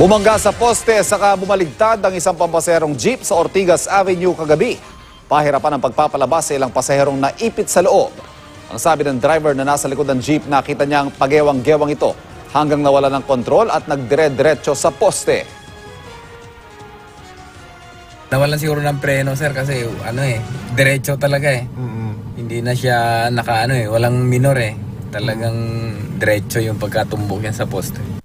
Bumangga sa poste saka bumaligtad ang isang pampaserong jeep sa Ortigas Avenue kagabi. Pahirapan ang pagpapalabas sa ilang pasaherong naipit sa loob. Ang sabi ng driver na nasa likod ng jeep, nakita niya ang pagewang-gewang ito hanggang nawala ng kontrol at nagdire-diretso sa poste. Nawalan siguro ng preno sir kasi ano eh, diretso talaga eh. Hindi na siya naka ano eh, walang minor eh. Talagang diretso yung pagkatumbok niya sa poste.